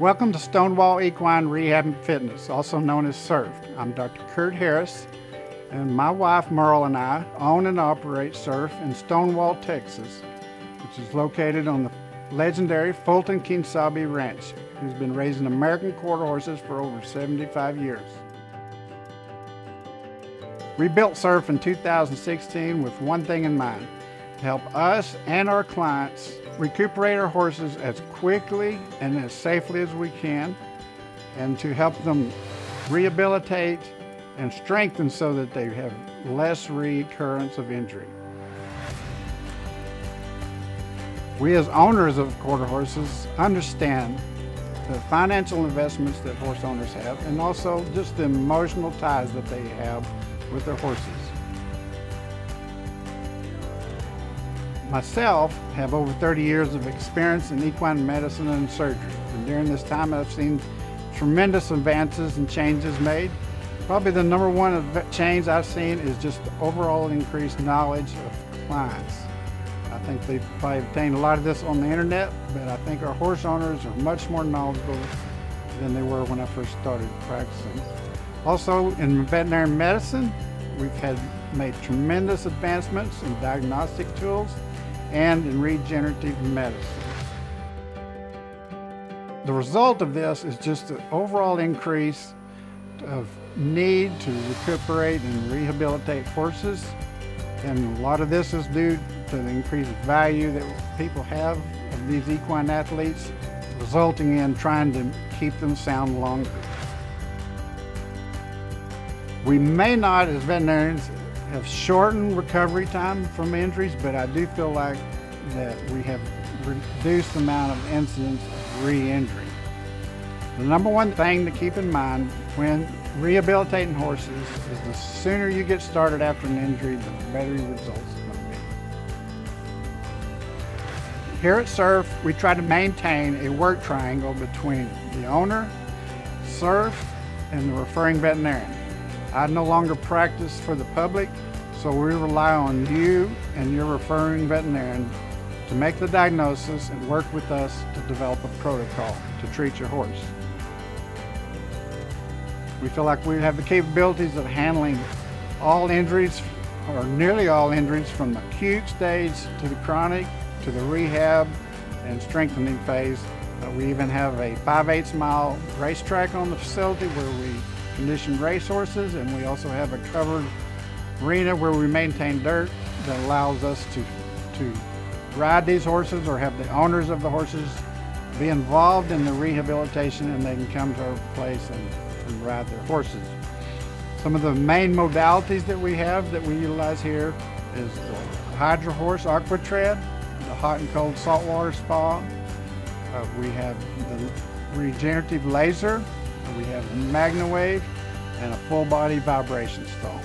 Welcome to Stonewall Equine Rehab and Fitness, also known as SERF. I'm Dr. Kurt Harris, and my wife Merle and I own and operate SERF in Stonewall, Texas, which is located on the legendary Fulton Quien-Sabe Ranch, who's been raising American quarter horses for over 75 years. We built SERF in 2016 with one thing in mind, to help us and our clients recuperate our horses as quickly and as safely as we can, and to help them rehabilitate and strengthen so that they have less recurrence of injury. We as owners of quarter horses understand the financial investments that horse owners have and also just the emotional ties that they have with their horses. Myself have over 30 years of experience in equine medicine and surgery and during this time I've seen tremendous advances and changes made. Probably the number one change I've seen is just overall increased knowledge of clients. I think they've probably obtained a lot of this on the internet, but I think our horse owners are much more knowledgeable than they were when I first started practicing. Also, in veterinary medicine, we've had made tremendous advancements in diagnostic tools and in regenerative medicine. The result of this is just an overall increase of need to recuperate and rehabilitate horses. And a lot of this is due to the increased value that people have of these equine athletes, resulting in trying to keep them sound longer. We may not, as veterinarians, have shortened recovery time from injuries, but I do feel like that we have reduced the amount of incidents of re-injury. The number one thing to keep in mind when rehabilitating horses is the sooner you get started after an injury, the better your results are going to be. Here at SERF, we try to maintain a work triangle between the owner, SERF, and the referring veterinarian. I no longer practice for the public, so we rely on you and your referring veterinarian to make the diagnosis and work with us to develop a protocol to treat your horse. We feel like we have the capabilities of handling all injuries, or nearly all injuries, from the acute stage to the chronic, to the rehab and strengthening phase. We even have a 5 8 mile racetrack on the facility where we condition racehorses, and we also have a covered arena where we maintain dirt that allows us to, to ride these horses or have the owners of the horses be involved in the rehabilitation and they can come to our place and, and ride their horses. Some of the main modalities that we have that we utilize here is the Hydro Horse Aquatread, the hot and cold saltwater spa. Uh, we have the regenerative laser, we have MagnaWave, and a full body vibration stall.